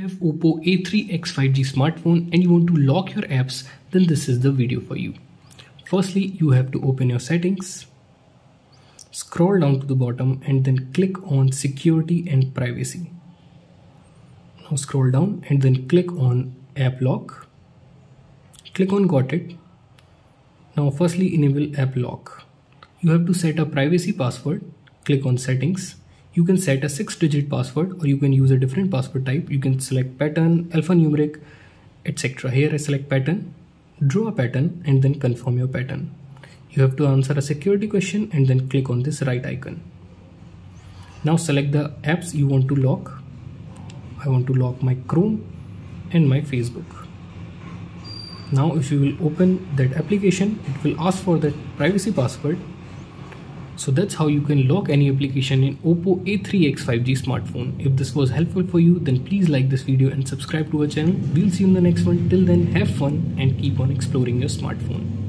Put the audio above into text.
have Oppo A3X 5G smartphone and you want to lock your apps, then this is the video for you. Firstly, you have to open your settings, scroll down to the bottom and then click on security and privacy. Now scroll down and then click on app lock. Click on got it. Now firstly enable app lock. You have to set a privacy password. Click on settings you can set a six digit password or you can use a different password type. You can select pattern alphanumeric etc here i select pattern draw a pattern and then confirm your pattern. You have to answer a security question and then click on this right icon. Now select the apps you want to lock. I want to lock my chrome and my facebook. Now if you will open that application it will ask for the privacy password so that's how you can lock any application in Oppo A3X 5G smartphone. If this was helpful for you, then please like this video and subscribe to our channel. We'll see you in the next one. Till then, have fun and keep on exploring your smartphone.